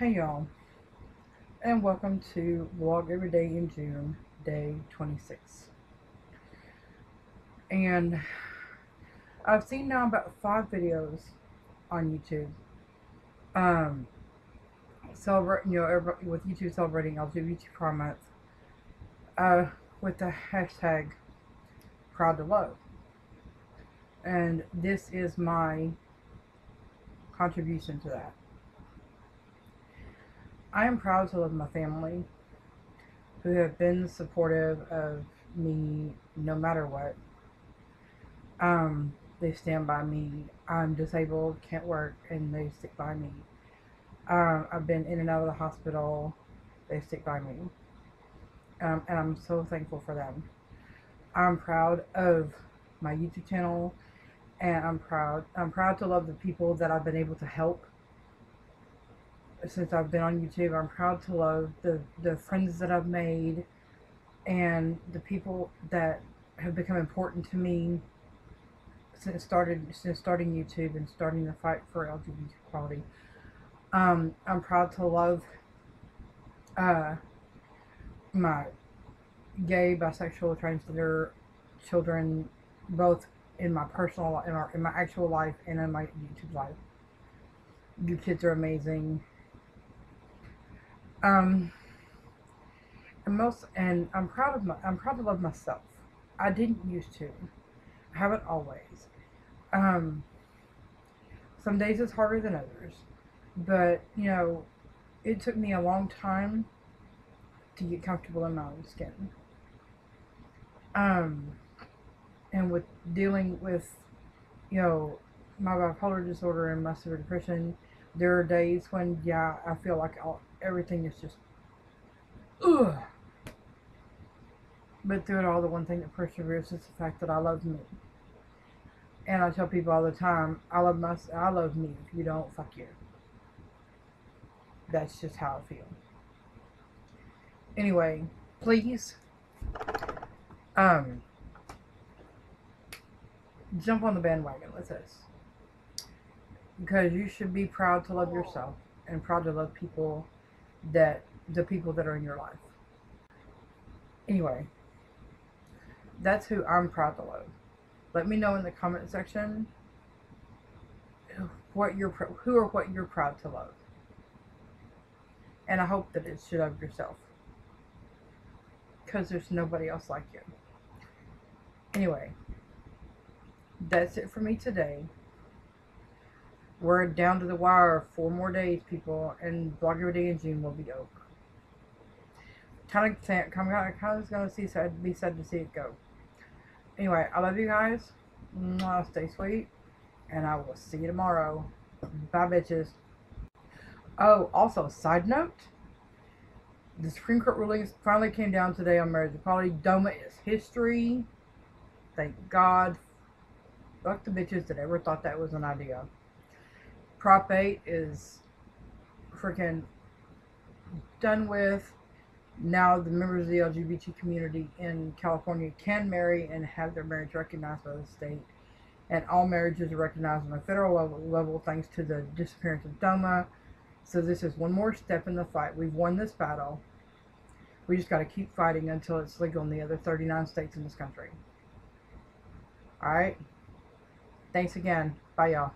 Hey y'all, and welcome to Vlog Every Day in June, day 26. And I've seen now about five videos on YouTube. Um, celebrating, you know, with YouTube celebrating LGBT Pride Month, uh, with the hashtag Proud to Love. And this is my contribution to that. I am proud to love my family who have been supportive of me no matter what. Um, they stand by me. I'm disabled, can't work, and they stick by me. Um, I've been in and out of the hospital. They stick by me. Um, and I'm so thankful for them. I'm proud of my YouTube channel and I'm proud. I'm proud to love the people that I've been able to help since I've been on YouTube. I'm proud to love the, the friends that I've made and the people that have become important to me since started since starting YouTube and starting the fight for LGBT equality. Um, I'm proud to love uh, my gay, bisexual, transgender children, both in my personal, in, our, in my actual life, and in my YouTube life. You kids are amazing. Um, and most, and I'm proud of my, I'm proud to love myself. I didn't used to. I haven't always. Um, some days it's harder than others, but you know, it took me a long time to get comfortable in my own skin. Um, and with dealing with, you know, my bipolar disorder and my severe depression, there are days when, yeah, I feel like all, everything is just, ugh. But through it all, the one thing that perseveres is the fact that I love me. And I tell people all the time, I love my, I love me. If you don't, fuck you. That's just how I feel. Anyway, please, um, jump on the bandwagon with us. Because you should be proud to love yourself and proud to love people that the people that are in your life. Anyway, that's who I'm proud to love. Let me know in the comment section what you're who or what you're proud to love. And I hope that it should love yourself. Because there's nobody else like you. Anyway, that's it for me today. We're down to the wire. Four more days, people, and Vlog Every Day in June will be over. Kind of, kind of, kind of going to see sad, be sad to see it go. Anyway, I love you guys. Stay sweet, and I will see you tomorrow. Bye, bitches. Oh, also, side note. The Supreme Court ruling finally came down today on marriage equality. DOMA is history. Thank God Fuck the bitches that ever thought that was an idea. Prop 8 is freaking done with. Now the members of the LGBT community in California can marry and have their marriage recognized by the state. And all marriages are recognized on a federal level, level thanks to the disappearance of DOMA. So this is one more step in the fight. We've won this battle. We just got to keep fighting until it's legal in the other 39 states in this country. Alright? Thanks again. Bye, y'all.